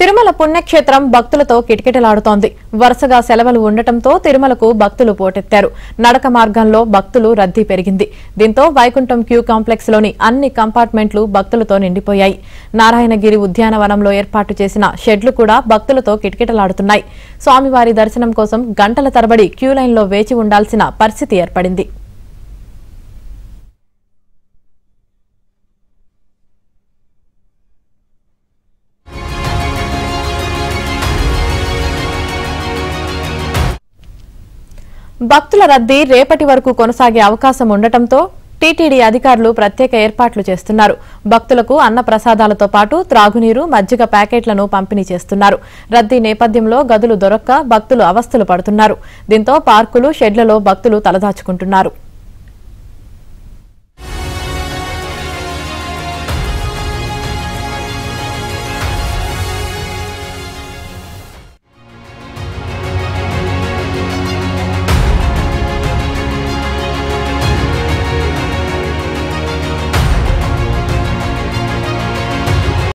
తిరుమల పుణ్యక్షేత్రం భక్తులతో కిటకిటలాడుతోంది. వరుసగా సెలవులు ఉండటంతో తిరుమలకు భక్తులు పోటెత్తారు. నడక మార్గంలో భక్తులు రద్దీ పెరిగింది. దీంతో వైకుంఠం క్యూ కాంప్లెక్స్లోని అన్ని కంపార్ట్మెంట్లు భక్తులతో నిండిపోయాయి. నారాయణగిరి ఉద్యానవనంలో ఏర్పాటు చేసిన షెడ్లు కూడా భక్తులతో కిటకిటలాడుతున్నాయి. స్వామివారి దర్శనం కోసం గంటల తరబడి క్యూ లైన్లో వేచి ఉండాల్సిన పరిస్థితి ఏర్పడింది. భక్తుల రద్దీ రేపటి వరకు కొనసాగే అవకాశం ఉండటంతో టీటీడీ అధికారులు ప్రత్యేక ఏర్పాట్లు చేస్తున్నారు. భక్తులకు అన్న ప్రసాదాలతో పాటు త్రాగునీరు మజ్జిగ ప్యాకెట్లను పంపిణీ చేస్తున్నారు. రద్దీ నేపథ్యంలో గదులు దొరక్క భక్తులు అవస్థలు పడుతున్నారు. దీంతో పార్కులు షెడ్లలో భక్తులు తలదాచుకుంటున్నారు.